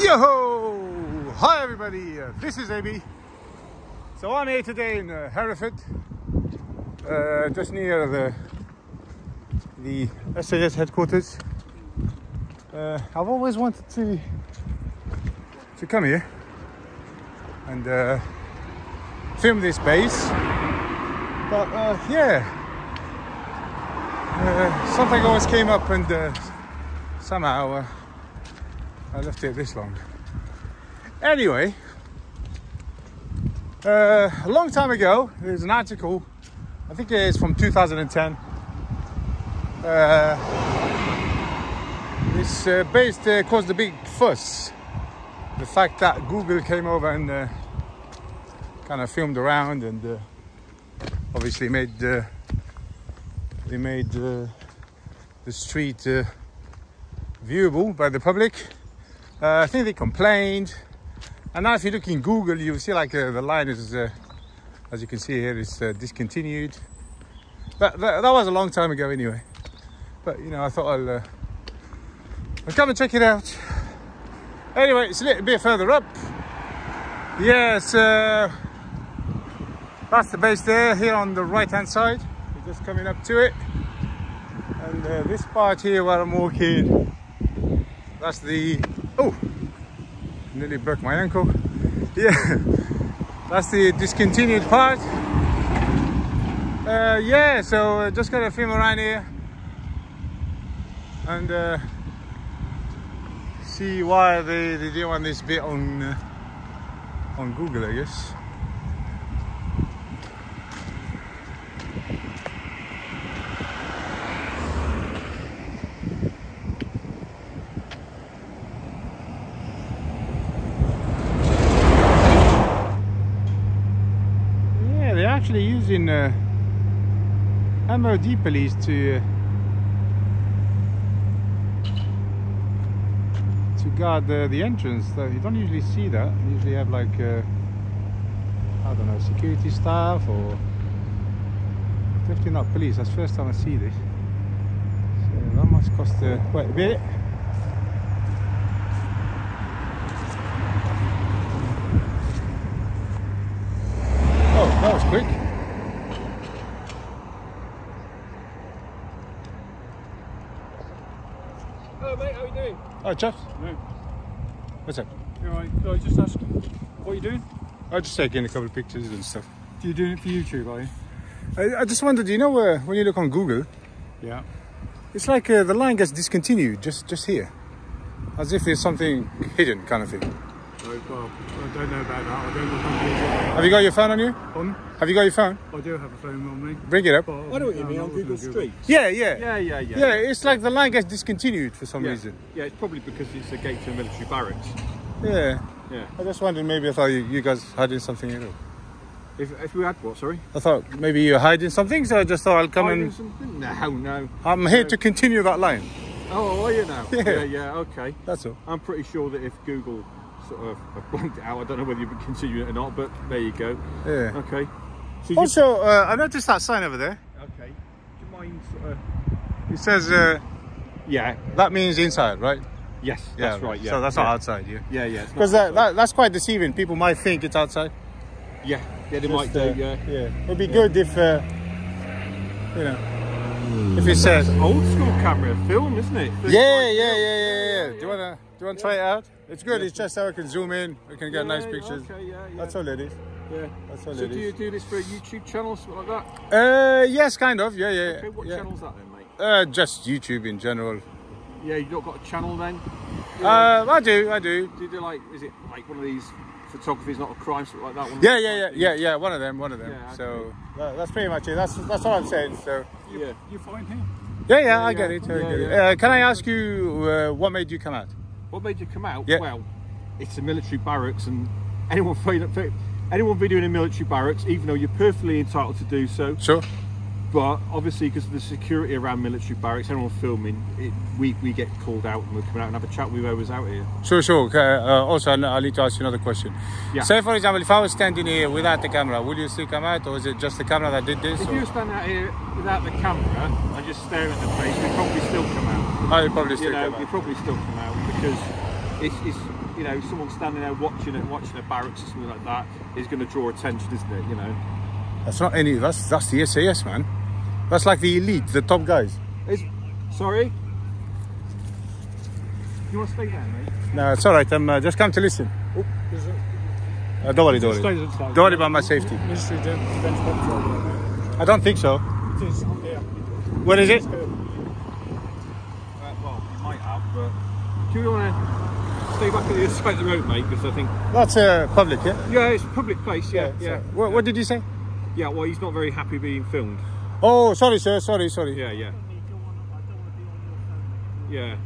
Yo! -ho! Hi everybody, uh, this is AB. So I'm here today in uh, Hereford, uh, just near the the SAS headquarters. Uh, I've always wanted to to come here and uh, film this base, but uh, yeah, something always came up and somehow I left it this long. Anyway, uh, a long time ago, there's an article, I think it is from 2010. Uh, it's uh, based, uh, caused a big fuss. The fact that Google came over and uh, kind of filmed around and uh, obviously made uh, they made the street viewable by the public. Uh, I think they complained. And now if you look in Google, you'll see like uh, the line is, uh, as you can see here, is uh, discontinued. That, that, that was a long time ago anyway. But you know, I thought I'll, uh, I'll come and check it out. Anyway, it's a little bit further up. Yes, uh, that's the base there, here on the right hand side. We're just coming up to it. And this part here where I'm walking, that's the Oh, nearly broke my ankle. Yeah, that's the discontinued part. Uh, yeah, so uh, just got to film around here and uh, see why they, they didn't want this bit on uh, on Google, I guess. Yeah, they're actually using uh, MOD police to uh, to guard the, the entrance. You don't usually see that. You usually have like uh, I don't know security staff or definitely not police. That's the first time I see this. So that must cost uh, quite a bit. Oh, that was quick. Hello mate, how are you chaps. No. What's up? Alright? I just asked, what are you doing? I was just taking a couple of pictures and stuff. You're doing it for YouTube, are you? I, I just wondered, you know, uh, when you look on Google, Yeah. it's like uh, the line gets discontinued just just here, as if there's something hidden, kind of thing. Oh, well, I don't know about that. I don't look on Google. Have you got your phone on you? On? Have you got your phone? I do have a phone on me. Bring it up. But I know what you I'm mean on looking Google at Streets. Yeah, yeah, Yeah, yeah, yeah. yeah. It's like the line gets discontinued for some yeah. reason. Yeah, it's probably because it's a gate to a military barracks. Yeah. Yeah. I just wondered, maybe I thought you, you guys hiding something. You know. If, if we had what, sorry? I thought maybe you're hiding something, so I just thought I'll come Hiding and. something? No, no. I'm here to continue that line. Oh, are you now? Yeah. yeah, yeah, okay. That's all. I'm pretty sure that if Google sort of have blanked it out, I don't know whether you would continue it or not, but there you go. Yeah. Okay. So you, Also, uh, I noticed that sign over there. okay. Do you mind sort of... It says uh, Yeah, that means inside, right? yes, that's right, yeah. So that's yeah. not outside, yeah. Yeah, yeah. Because that, that, that's quite deceiving. People might think it's outside. Yeah, yeah, they might Just, do, uh, yeah. Yeah. It'd be good if, uh, you know, if it says. Old school camera film, isn't it? Yeah, yeah, yeah, yeah, yeah. Do you wanna, do you wanna try it out? It's good. It's just so I can zoom in. We can get nice pictures. Okay, yeah, yeah. That's all it is. Yeah. That's all So it do you do this for a YouTube channel, something like that? Uh, yes, kind of. Yeah, yeah. Okay, what yeah. channel's that then, mate? Uh, just YouTube in general. Yeah, you've not got a channel then? Uh, I do, I do. Do you do like, is it like one of these photography is not a crime, something like that? One of Yeah, those yeah, yeah, yeah, yeah. One of them, one of them. Yeah. So that, that's pretty much it. That's that's all I'm saying. So things? Yeah. You find him? yeah, yeah, I yeah. get it. I Yeah, get it. yeah. Uh, can I ask you uh, what made you come out? What made you come out? Yeah. Well, it's a military barracks, and anyone anyone videoing a military barracks, even though you're perfectly entitled to do so, Sure. but obviously because of the security around military barracks, anyone filming, it, we we get called out and we're coming out and have a chat with whoever's out here. Sure, sure. Okay, Uh, also, I need to ask you another question. Yeah. Say, for example, if I was standing here without the camera, will you still come out, or is it just the camera that did this? If or- you were standing out here without the camera and just staring at the place, we'd probably still come out. Oh, you probably still you know, come you'd out. probably still come out because it's, it's you know, someone standing there watching it, watching a barracks or something like that is going to draw attention, isn't it? You know. That's not any. That's that's the SAS, man. That's like the elite, the top guys. Is sorry. You want to stay there, mate? No, it's all right. I'm uh, just come to listen. Uh, don't worry, don't worry. Don't worry about my safety. Ministry Defence Patrol. I don't think so. It is here. What is it? Uh, well, you might have, but do you want to stay back at the other side of the road, mate? Because I think That's uh, public, yeah. yeah, it's a public place. Yeah, yeah, so- What, what did you say? yeah. Well, he's not very happy being filmed. Oh, sorry, sir. Sorry, sorry. Yeah, yeah, yeah.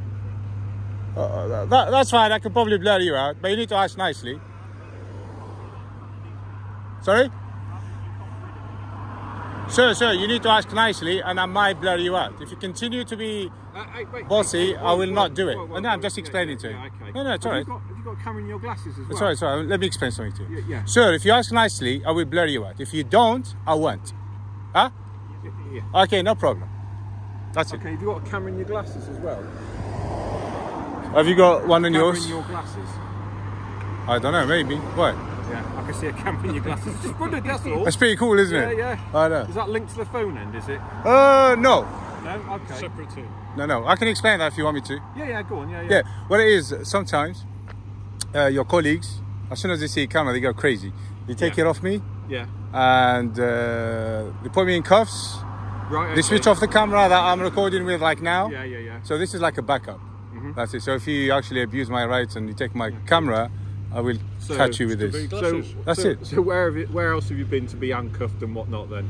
Uh, that, that's fine. I could probably blur you out, but you need to ask nicely. Sorry? Sir, sir, you need to ask nicely, and I might blur you out. If you continue to be Uh, hey, wait, Bossy, wait, I will not do it. Oh, no, I'm just explaining yeah, to you. yeah, okay. No, no, it's have you got- Have you got a camera in your glasses as well? Sorry, sorry. Let me explain something to you. Yeah. Sir, if you ask nicely, I will blur you out. If you don't, I won't. Huh? Yeah. Okay, no problem. That's it. Okay, have you got a camera in your glasses as well? Have you got one in camera yours? in your glasses. I don't know, maybe. What? Yeah, I can see a camera in your glasses. Just wondered, that's all. That's pretty cool, isn't it? yeah. Yeah. I know. Is that linked to the phone end? Is it? Uh, no. No. Okay. Separate too. No, no. I can explain that if you want me to. Yeah, yeah. Go on. Yeah, yeah. Yeah, what it is, sometimes uh, your colleagues, as soon as they see a camera, they go crazy. They take Yeah. it off me Yeah. and uh, they put me in cuffs. Right. They switch off the camera that I'm recording with, like now. Yeah, yeah, yeah. So this is like a backup. Mm-hmm. That's it. So if you actually abuse my rights and you take my camera, I will So- catch you with this. big- So That's so, it. So where have you, where else have you been to be handcuffed and whatnot then?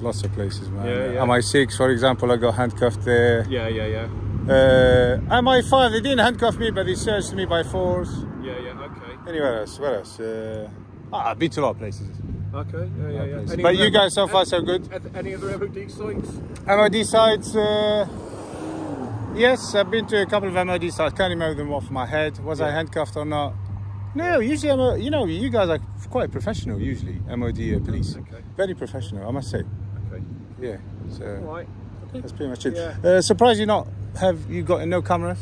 Lots of places, man. Yeah, yeah. MI6, for example, I got handcuffed there. Yeah, yeah, yeah. Uh, MI5, they didn't handcuff me, but they searched me by force. Yeah, yeah. Okay. Anywhere else? Where else? Uh, ah, I've been to a lot of places. Okay. Yeah, yeah, yeah. Any But you guys so far so good. Any- Any other MOD sites? MOD sites, uh, yes, I've been to a couple of MOD sites. Can't remember them off my head. Was I handcuffed or not? No, usually, I'm a, you know, you guys are quite professional. Usually, MOD uh, police, Okay. very professional, I must say. Okay. Yeah, so All right. that's pretty much it. Yeah. Uh, surprised you not have you got no cameras?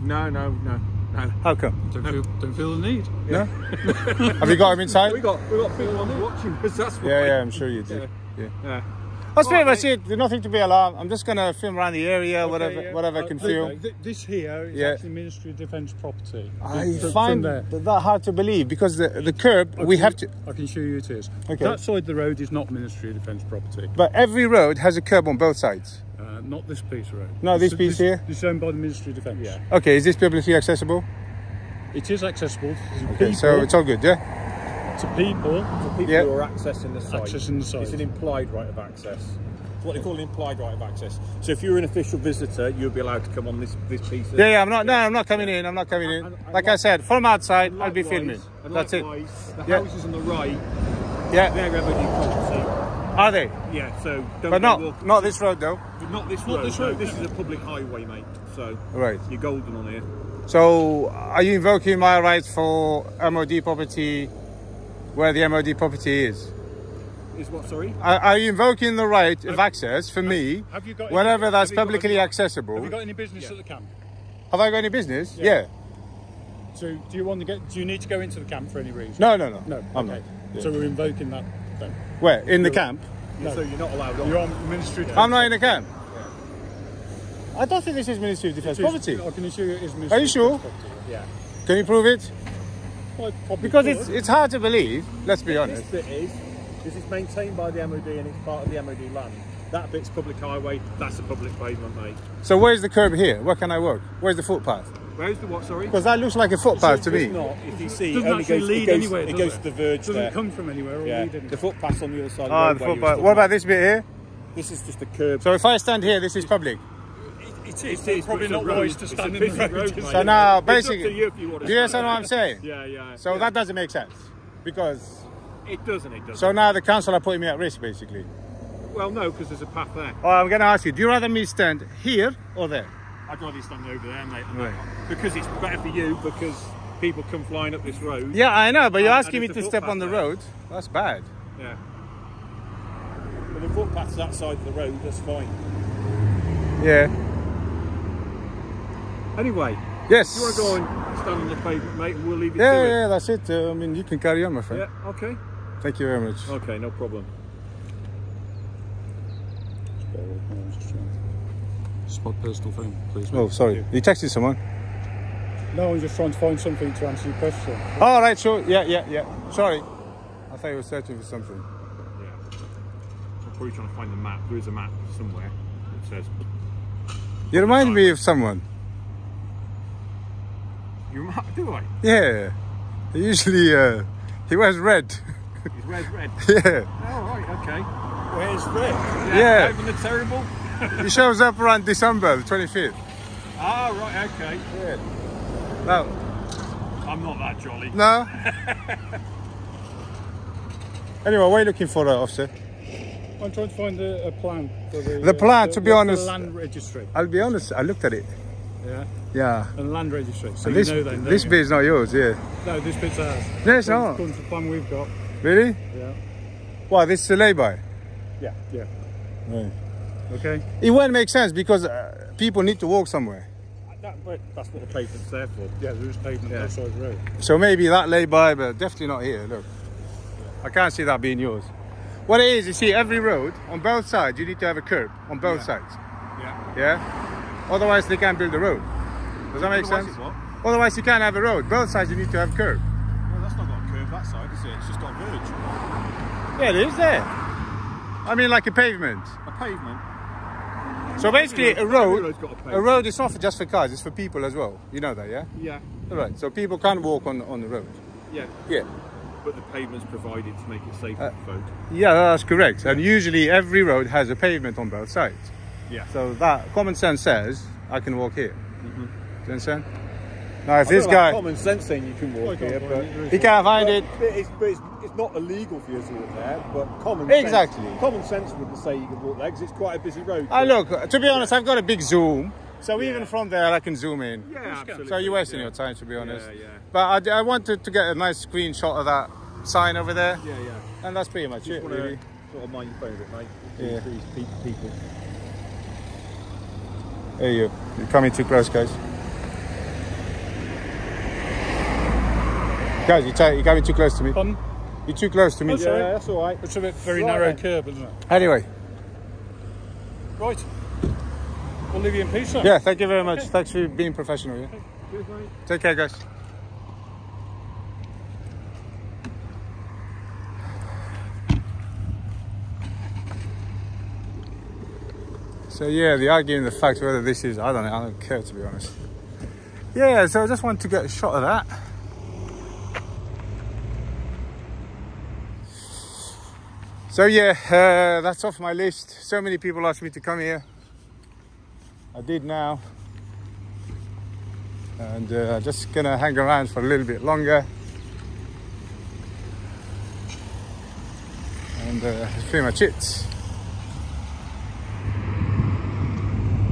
No, no, no, no. How come? Don't feel, don't feel the need. No. have you got them inside? We got we got people on watching us. That's why. Yeah, yeah, I'm sure you do. Yeah. Yeah. That's Alright, much it. There's nothing to be alarmed. I'm just gonna film around the area, whatever, yeah. whatever I Uh, can the- film. th- This here is Yeah. actually Ministry of Defence property. I From- find that that hard to believe because the the curb I we have to. I can show you it is. Okay. That side of the road is not Ministry of Defence property. But every road has a curb on both sides. Uh, not this piece of road. No, this piece here? This is owned by the Ministry of Defence. Yeah. Okay, is this publicly accessible? It is accessible Okay, people. so it's all good, yeah? To people. To People Yeah. who are accessing the site. Accessing the site. It's an implied right of access. It's what they call an implied right of access. So if you're an official visitor, you'll be allowed to come on this this piece. Of, Yeah, yeah, I'm not, no, I'm not coming in, I'm not coming in. And- and Like I said, from outside, And I'll be filming. And That's it. likewise, The Yeah. houses on the right, Yeah, they're MOD property. are they? Yeah, so don't But go not, walking- not this road though. not this Not road. this no, road, this is a public highway, mate. So Right. you're golden on here. So, are you invoking my rights for MOD property where the MOD property is? Is what? Sorry. Are, are you invoking the right of access for me Have you got? whenever have that's you got- publicly accessible? Have you got any business at the camp? Have I got any business? Yeah. Yeah. So do you want to get? Do you need to go into the camp for any reason? No, no, no. No. I'm okay. not. Yeah. So we're invoking that. Then. Where? In the You're- camp? No. So you're not allowed on. You're on Ministry of Defence. I'm not in the camp. I don't think this is Ministry of Defence It is- property. I can assure you it is Ministry Are you sure? Property, Yeah. Can you prove it? Well, I probably Because could. it's it's hard to believe. Let's be This honest. bit is this is maintained by the MOD and it's part of the MOD land. That bit's public highway. That's a public pavement, mate. So where's the curb here? Where can I walk? Where's the footpath? Where's the what? Sorry. Because that looks like a footpath to It's me. not. If you see, It doesn't it only actually goes, lead it goes, anywhere, It does goes it? to the verge doesn't there. come from anywhere or Yeah. lead anywhere. The footpath's on the other side. Ah, of the the road where you're footpath. What about this bit here? This is just a curb. So if I stand here, this is public. It It is, is, probably not a road. wise to It's stand in the busy road. road. So it? now, It's up to basically, you if you want to do you understand what I'm saying? Yeah, yeah. So yeah. that doesn't make sense. Because it doesn't. It doesn't. so now the council are putting me at risk, basically. well, no, because there's a path there. Oh, I'm going to ask you. Do you rather me stand here or there? I'd rather you stand over there, mate. Right. Because it's better for you. Because people come flying up this road. Yeah, I know, but you're And- asking and me to step on the there. road. That's bad. Yeah. But the footpath's that side of the road. That's fine. Yeah. Anyway, Yes. you want to go and stand on the pavement, mate, and we'll leave you Yeah, to yeah, that's it. Uh, I mean, you can carry on, my friend. Yeah, okay. Thank you very much. Okay, no problem. Spot personal phone, please. Oh, sorry. You texted someone? No, I'm just trying to find something to answer your question. All right, sure. Yeah, yeah, yeah. Sorry. I thought you were searching for something. Yeah. I'm probably trying to find the map. There is a map somewhere that says. You remind me of someone. You map, do I? Yeah. He usually, uh, he wears red. He's wears red. yeah. Oh, right, okay. Where's red? Yeah. Ivan the Terrible? He shows up around December the 25th. Ah, right, okay. Yeah. No. I'm not that jolly. No? anyway, what are you looking for, uh, officer? I'm trying to find a, a plan for the. The plan, to the- be the honest- land registry. I'll be honest, I looked at it. Yeah. Yeah. And land registry. So And you this know then. this is not yours, yeah. No, this bit's ours. No, it's not. According to the plan we've got. Really? Yeah. What, this is a lay-by? Yeah. Yeah. Right. Okay. It won't make sense because uh, people need to walk somewhere. That, but that's what the pavement's there for. Yeah, there is pavement Yeah. outside the road. So maybe that lay-by, but definitely not here, look. I can't see that being yours. What it is, you see, every road, on both sides, you need to have a curb on both Yeah. sides. Yeah. Yeah? Otherwise, they can't build a road. Does that make Otherwise sense? Otherwise, you can't have a road. Both sides, you need to have a curb. Well, that's not got a curve that side, is it? It's just got a verge. Yeah, it is there. I mean, like a pavement. A pavement. So basically, a road, a a road is not for just for cars; it's for people as well. You know that, yeah? Yeah. All right. So people can walk on on the road. Yeah. Yeah. But the pavement's provided to make it safe Uh, for folk. Yeah, that's correct. And usually, every road has a pavement on both sides. Yeah. So that common sense says I can walk here. Mm-hmm. Do you understand? Now, if this guy common sense saying you can walk here, but it, there is he can't find it, but it's, but it's, it's not illegal for you to walk there. But common Exactly. sense, common sense wouldn't say you can walk there because it's quite a busy road. Ah, look. To be honest, I've got a big zoom, so Yeah. even from there I can zoom in. Yeah, absolutely. So you're wasting yeah. your time, to be honest. Yeah, yeah. But I, I wanted to get a nice screenshot of that sign over there, Yeah, yeah. and that's pretty much Just it, wanna really. Sort of mind your phone a bit, mate. Yeah. These, these people. There you. You're coming too close, guys. Guys, you're, t- you're coming too close to me. Pardon? You're too close to me. Oh, sorry. Yeah, that's all right. It's a bit very Right narrow then. curve, isn't it? Anyway, Right. We'll leave you in peace, then. yeah, thank you very much. Thanks for being professional. Yeah? Cheers, mate. Take care, guys. So yeah, the arguing the fact whether this is, I don't know, I don't care to be honest. Yeah, so I just wanted to get a shot of that. So yeah, uh, that's off my list. So many people asked me to come here. I did now and uh, just gonna hang around for a little bit longer. And uh, that's pretty much it.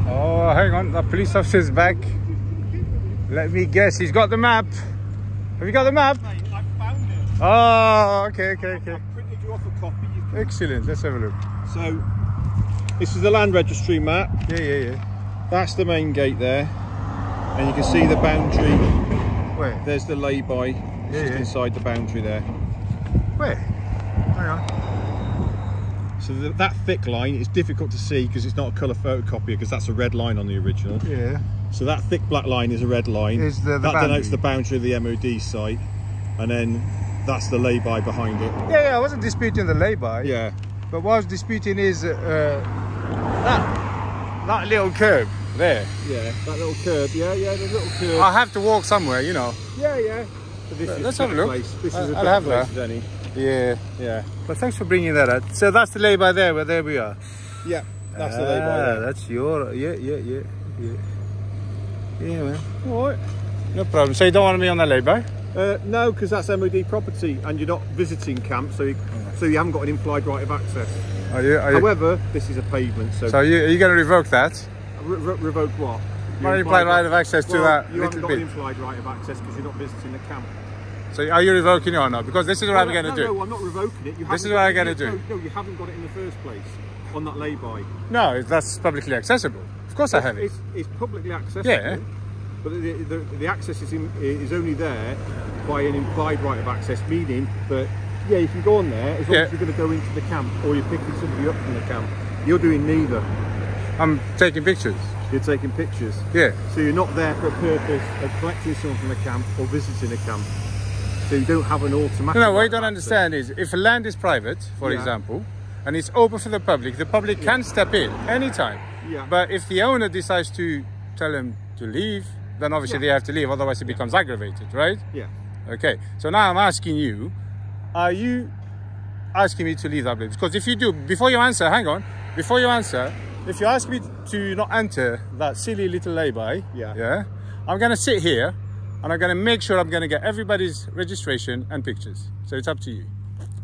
Oh, hang on, the police officer's back. Let me guess, he's got the map. Have you got the map? Mate, I found it. Oh, okay, okay, okay. I've printed you off a copy. Excellent, let's have a look. So, this is the land registry map. Yeah, yeah, yeah. That's the main gate there, and you can see the boundary. Where? There's the lay-by Yeah, just yeah. inside the boundary there. Where? Hang on. So th that thick line is difficult to see because it's not a colour photocopier because that's a red line on the original. Yeah. So that thick black line is a red line. Is the- the that denotes the boundary of the MOD site, and then that's the lay-by behind it. Yeah, yeah, I wasn't disputing the lay-by. Yeah, But what I was disputing is uh, that, that little curb there. yeah, that little curb. Yeah, yeah, the little curb. I have to walk somewhere, you know. yeah, yeah. This Let's have a look. Place. This I'll- is a I'll have place that. any. Yeah. Yeah, But thanks for bringing that out. So that's the lay-by there, where there we are. yeah. That's the Ah, lay-by there. That's your, yeah, yeah, yeah, yeah. Yeah, man. All right. No problem. So you don't want me on that lay-by? Uh, no, because that's MOD property, and you're not visiting camp, so you, so you haven't got an implied right of access. Are you, are you, However, this is a pavement, so, so are you, you going to revoke that? re- re- revoke what? My implied right of access to well, that You haven't got an implied right of access because you're not visiting the camp. So are you revoking it or not? Because this is what I'm no, going to no, do. No, I'm not revoking it. You This is what I'm gonna do. No, no, you haven't got it in the first place on that lay-by. No, that's publicly accessible. Of course I have it. It's, it's publicly accessible. Yeah. But the, the, the access is, in, is only there by an implied right of access, meaning that yeah, you can go on there as long Yeah. as you're going to go into the camp or you're picking somebody up from the camp. You're doing neither. I'm taking pictures. You're taking pictures. Yeah. So you're not there for a purpose of collecting someone from the camp or visiting a camp. So you don't have an automatic. No, no, what you don't understand is if a land is private, for Yeah. example, and it's open for the public, the public can step in anytime. Yeah. But if the owner decides to tell them to leave, then obviously Yeah. they have to leave, otherwise it becomes aggravated, right? Yeah. Okay, so now I'm asking you, are you asking me to leave that place? Because if you do, before you answer, hang on, before you answer, if you ask me to not enter that silly little lay-by, Yeah. yeah, I'm gonna sit here and I'm gonna make sure I'm gonna get everybody's registration and pictures. So it's up to you,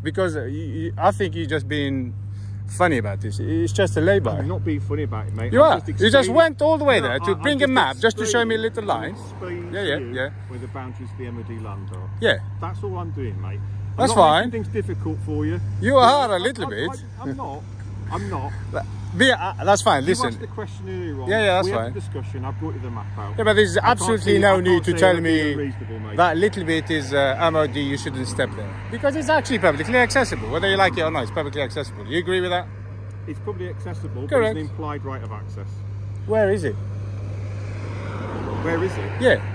because uh, you, you, I think you're just being funny about this. It's just a lay-by. I'm not being funny about it, mate. You I'm are. just You just went all the way No, there to I- bring a map, just to show me a little line. Yeah, yeah, yeah. Where the boundaries of the MOD land are. Yeah. That's all I'm doing, mate. I'm That's fine. things difficult for you. You are a little I'm- bit. I'm, I'm not. I'm not. Be, uh, that's fine. You asked Listen. the question earlier on. Yeah, yeah, that's we fine. had discussion. I brought you the map out. Yeah, but there's I absolutely no need to tell me that little bit is uh, MOD, you shouldn't step there. Because it's actually publicly accessible, whether you like it or not, it's publicly accessible. Do you agree with that? It's publicly accessible, but Correct. it's an implied right of access. Where is it? Where is it? Yeah.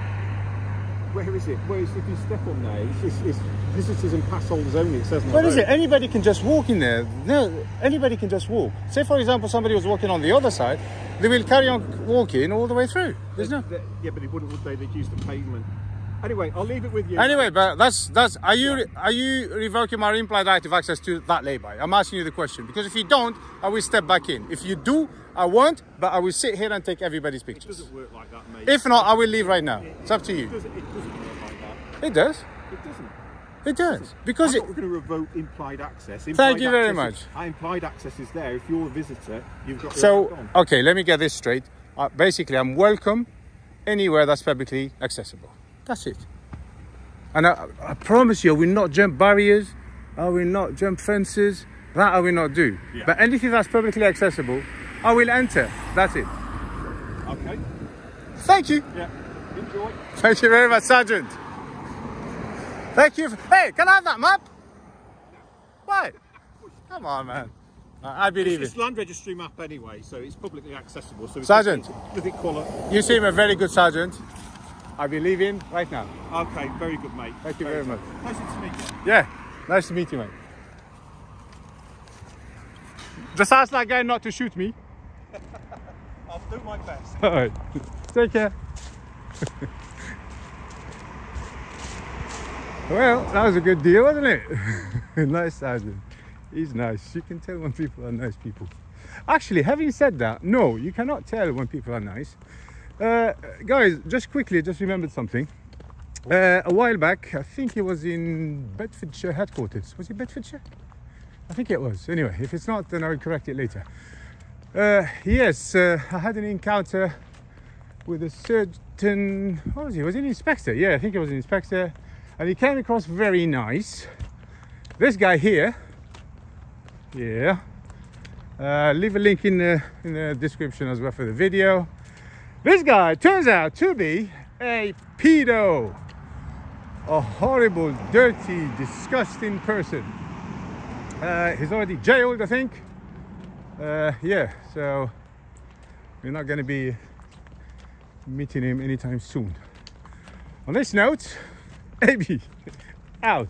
Where is it? Where is if you step on there? It's, it's, it's visitors and pass holders only. It says. What is it? Anybody can just walk in there. No, anybody can just walk. Say, for example, somebody was walking on the other side, they will carry on walking all the way through. There's no. They- Yeah, but they wouldn't, would they? They'd use the pavement. Anyway, I'll leave it with you. Anyway, but that's that's. Are you are you revoking my implied right of access to that lay-by? I'm asking you the question because if you don't, I will step back in. If you do, I won't. But I will sit here and take everybody's it pictures. doesn't work like that, mate. If not, I will leave right now. It's up to it you. doesn't, it doesn't work like that. It does. It doesn't. It does because it. going to revoke implied access. Thank Implied you very much. is- implied access is there. If you're a visitor, you've got. So okay, let me get this straight. Uh, basically, I'm welcome anywhere that's publicly accessible. That's it. And I, I promise you, I will not jump barriers. I will not jump fences. That I will not do. Yeah. But anything that's publicly accessible, I will enter. That's it. Okay. Thank you. Yeah. Enjoy. Thank you very much, Sergeant. Thank you. Hey, can I have that map? Why? Come on, man. I I believe It's it. land registry map anyway, so it's publicly accessible. So Sergeant. does it quali- You seem a very good sergeant. I'll be leaving right now. Okay, very good, mate. Thank you very good. much. Pleasure to meet you. Yeah, nice to meet you, mate. Just ask that guy not to shoot me. I'll do my best. All right, take care. well, that was a good deal, wasn't it? nice sergeant. He's nice. You can tell when people are nice people. Actually, having said that, no, you cannot tell when people are nice. Uh, guys, just quickly, just remembered something. Uh, a while back, I think it was in Bedfordshire headquarters. Was it Bedfordshire? I think it was. Anyway, if it's not, then I'll correct it later. Uh, yes, uh, I had an encounter with a certain. What was he? Was he an inspector? Yeah, I think it was an inspector, and he came across very nice. This guy here. Yeah. Uh, leave a link in the in the description as well for the video. This guy turns out to be a pedo, a horrible, dirty, disgusting person. Uh, he's already jailed, I think. Uh, yeah, so we're not going to be meeting him anytime soon. On this note, AB out.